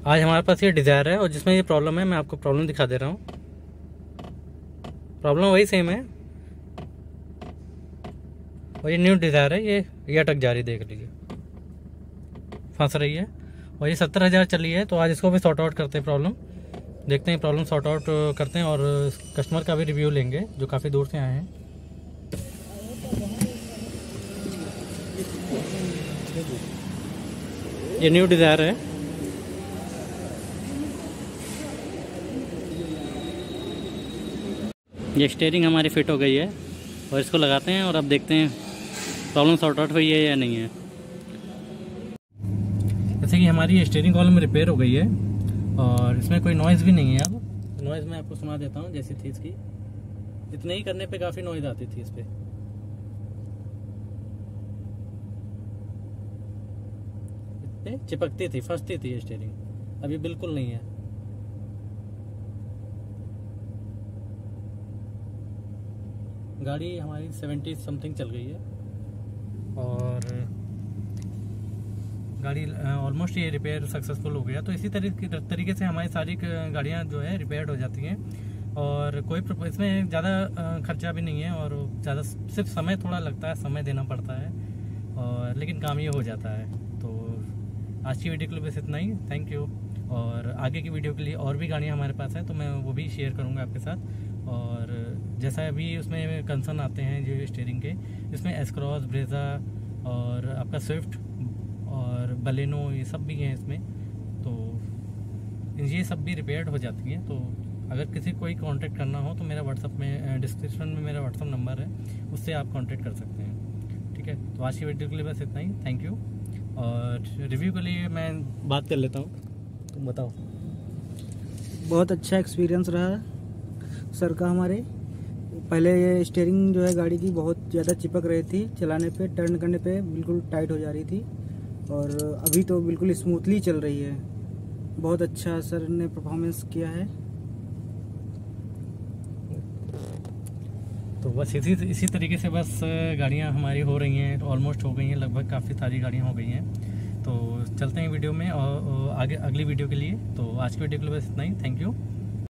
आज हमारे पास ये डिज़ायर है और जिसमें ये प्रॉब्लम है, मैं आपको प्रॉब्लम दिखा दे रहा हूँ। प्रॉब्लम वही सेम है। और ये न्यू डिज़ायर है, ये ये अटक जा रही देख लीजिए। फंस रही है। और ये सत्तर हज़ार चली है तो आज इसको भी सॉर्ट आउट करते हैं प्रॉब्लम देखते हैं प्रॉब्लम सॉर्ट आउट करते हैं और कस्टमर का भी रिव्यू लेंगे, जो काफ़ी दूर से आए हैं। ये न्यू डिज़ायर है। ये स्टेयरिंग हमारी फिट हो गई है और इसको लगाते हैं और अब देखते हैं प्रॉब्लम सॉर्ट आउट हुई है या नहीं है। जैसे कि हमारी ये स्टेयरिंग कॉलम रिपेयर हो गई है और इसमें कोई नॉइज़ भी नहीं है अब। नॉइज़ मैं आपको सुना देता हूँ जैसी थी इसकी। इतने ही करने पे काफ़ी नॉइज़ आती थी इस पर चिपकती थी, फंसती थी स्टेयरिंग अभी बिल्कुल नहीं है। गाड़ी हमारी सेवेंटी समथिंग चल गई है। और गाड़ी ऑलमोस्ट ये रिपेयर सक्सेसफुल हो गया। तो इसी तरीके तरीके से हमारी सारी गाड़ियाँ जो है रिपेयर हो जाती हैं। और कोई इसमें ज़्यादा खर्चा भी नहीं है और ज़्यादा सिर्फ़ समय थोड़ा लगता है, समय देना पड़ता है। और लेकिन काम ये हो जाता है। तो आज की वीडियो के लिए बस इतना ही। थैंक यू और आगे की वीडियो के लिए और भी गाड़ियाँ हमारे पास हैं तो मैं वो भी शेयर करूँगा आपके साथ। और जैसा अभी उसमें कंसर्न आते हैं जो स्टेयरिंग के, इसमें एसक्रॉस ब्रेजा और आपका स्विफ्ट और बलेनो ये सब भी हैं इसमें। तो ये सब भी रिपेयर्ड हो जाती हैं। तो अगर किसी कोई कांटेक्ट करना हो तो मेरा व्हाट्सअप में डिस्क्रिप्शन में मेरा व्हाट्सअप नंबर है, उससे आप कांटेक्ट कर सकते हैं। ठीक है? तो आज की वीडियो के लिए बस इतना ही। थैंक यू और रिव्यू के लिए मैं बात कर लेता हूँ। तुम बताओ। बहुत अच्छा एक्सपीरियंस रहा। सर का हमारे। पहले ये स्टेयरिंग जो है गाड़ी की बहुत ज़्यादा चिपक रही थी, चलाने पे टर्न करने पे बिल्कुल टाइट हो जा रही थी और अभी तो बिल्कुल स्मूथली चल रही है। बहुत अच्छा सर ने परफॉर्मेंस किया है। तो बस इसी इसी तरीके से बस गाड़ियाँ हमारी हो रही हैं ऑलमोस्ट हो गई हैं, लगभग काफ़ी सारी गाड़ियाँ हो गई हैं। तो चलते हैं वीडियो में, और आगे, अगली वीडियो के लिए। तो आज की वीडियो के लिए बस इतना ही। Thank you